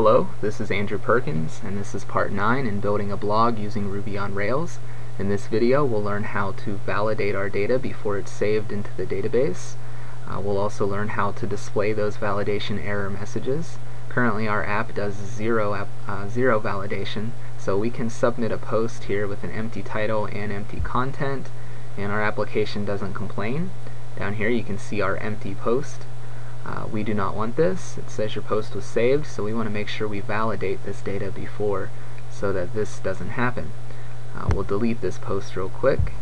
Hello, this is Andrew Perkins, and this is part 9 in building a blog using Ruby on Rails. In this video, we'll learn how to validate our data before it's saved into the database. Uh, we'll also learn how to display those validation error messages. Currently, our app does zero, app, uh, zero validation, so we can submit a post here with an empty title and empty content, and our application doesn't complain. Down here, you can see our empty post. Uh, we do not want this. It says your post was saved, so we want to make sure we validate this data before so that this doesn't happen. Uh, we'll delete this post real quick.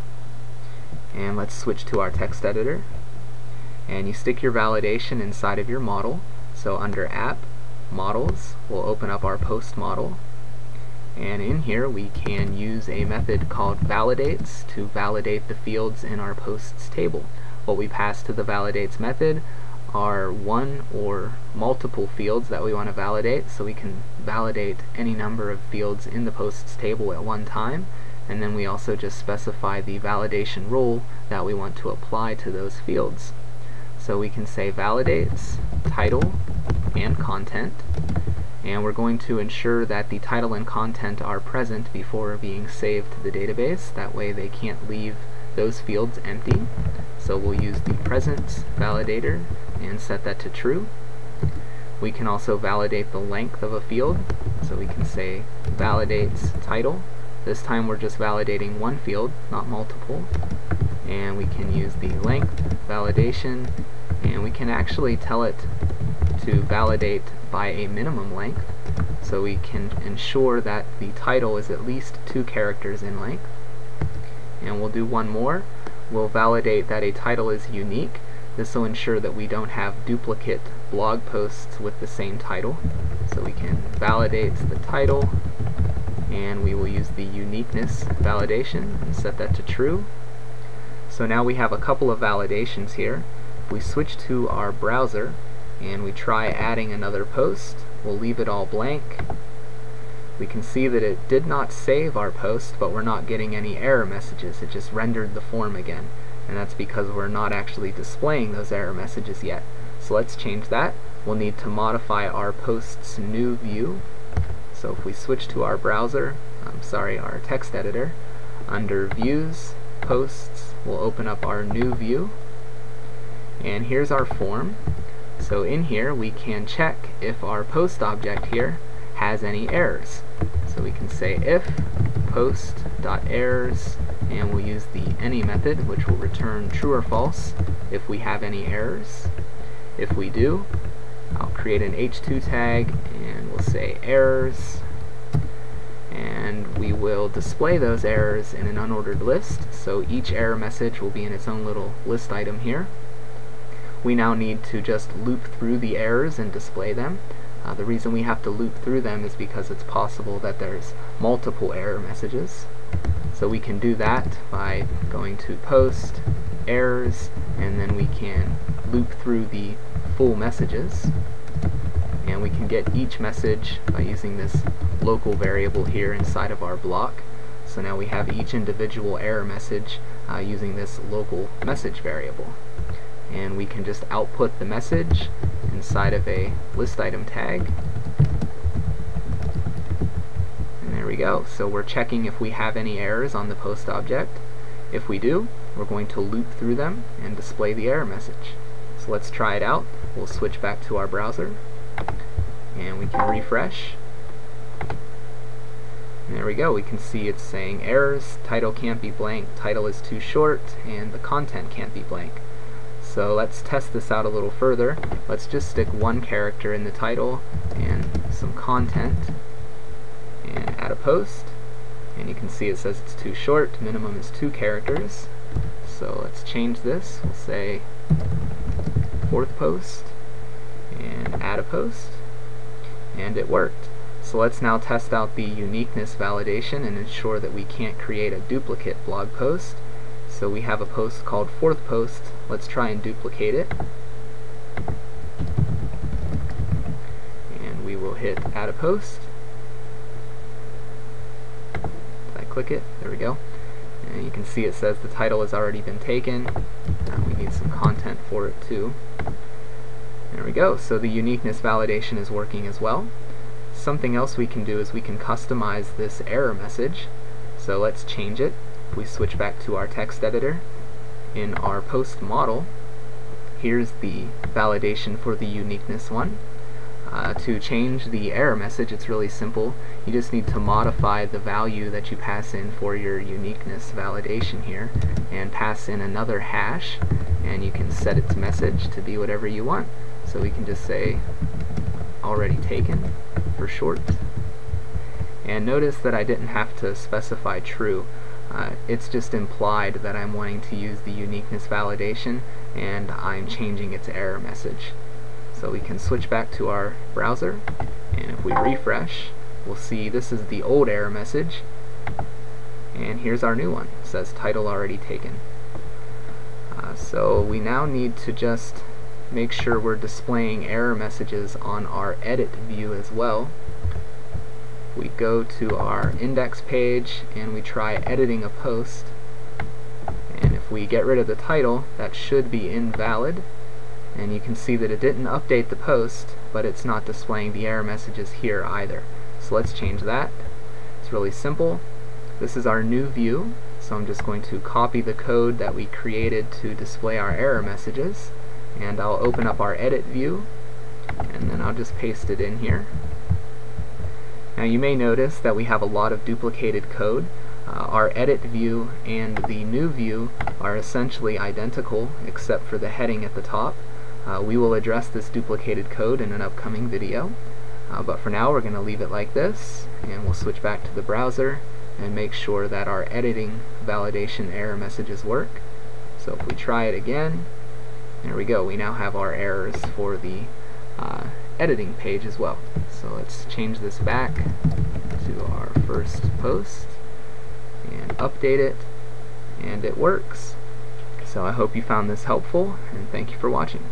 And let's switch to our text editor. And you stick your validation inside of your model. So under app models we'll open up our post model. And in here we can use a method called validates to validate the fields in our posts table. What we pass to the validates method are one or multiple fields that we want to validate. So we can validate any number of fields in the posts table at one time. And then we also just specify the validation rule that we want to apply to those fields. So we can say validates title and content. And we're going to ensure that the title and content are present before being saved to the database. That way they can't leave those fields empty. So we'll use the present validator and set that to true. We can also validate the length of a field, so we can say validates title. This time we're just validating one field, not multiple. And we can use the length validation, and we can actually tell it to validate by a minimum length, so we can ensure that the title is at least two characters in length. And we'll do one more. We'll validate that a title is unique, this will ensure that we don't have duplicate blog posts with the same title. So we can validate the title and we will use the uniqueness validation and set that to true. So now we have a couple of validations here. If we switch to our browser and we try adding another post, we'll leave it all blank. We can see that it did not save our post, but we're not getting any error messages. It just rendered the form again and that's because we're not actually displaying those error messages yet. So let's change that. We'll need to modify our post's new view. So if we switch to our browser, I'm sorry, our text editor, under Views, Posts, we'll open up our new view. And here's our form. So in here we can check if our post object here has any errors. So we can say if post.errors and we'll use the any method which will return true or false if we have any errors. If we do, I'll create an h2 tag and we'll say errors and we will display those errors in an unordered list so each error message will be in its own little list item here. We now need to just loop through the errors and display them. Uh, the reason we have to loop through them is because it's possible that there's multiple error messages. So we can do that by going to post, errors, and then we can loop through the full messages. And we can get each message by using this local variable here inside of our block. So now we have each individual error message uh, using this local message variable. And we can just output the message inside of a list item tag We go. So we're checking if we have any errors on the post object. If we do, we're going to loop through them and display the error message. So let's try it out. We'll switch back to our browser and we can refresh. And there we go. We can see it's saying errors, title can't be blank, title is too short, and the content can't be blank. So let's test this out a little further. Let's just stick one character in the title and some content and add a post. And you can see it says it's too short minimum is two characters. So let's change this. We'll say fourth post and add a post. And it worked. So let's now test out the uniqueness validation and ensure that we can't create a duplicate blog post. So we have a post called fourth post. Let's try and duplicate it. And we will hit add a post click it. There we go. And you can see it says the title has already been taken. And we need some content for it too. There we go. So the uniqueness validation is working as well. something else we can do is we can customize this error message. So let's change it. We switch back to our text editor, in our post model, here's the validation for the uniqueness one. Uh, to change the error message, it's really simple. You just need to modify the value that you pass in for your uniqueness validation here and pass in another hash and you can set its message to be whatever you want. So we can just say already taken for short. And notice that I didn't have to specify true. Uh, it's just implied that I'm wanting to use the uniqueness validation and I'm changing its error message. So we can switch back to our browser and if we refresh we'll see this is the old error message and here's our new one. It says title already taken. Uh, so we now need to just make sure we're displaying error messages on our edit view as well. We go to our index page and we try editing a post and if we get rid of the title that should be invalid and you can see that it didn't update the post but it's not displaying the error messages here either. So let's change that. It's really simple. This is our new view so I'm just going to copy the code that we created to display our error messages and I'll open up our edit view and then I'll just paste it in here. Now you may notice that we have a lot of duplicated code. Uh, our edit view and the new view are essentially identical except for the heading at the top uh, we will address this duplicated code in an upcoming video, uh, but for now we're going to leave it like this, and we'll switch back to the browser and make sure that our editing validation error messages work. So if we try it again, there we go, we now have our errors for the uh, editing page as well. So let's change this back to our first post and update it, and it works. So I hope you found this helpful, and thank you for watching.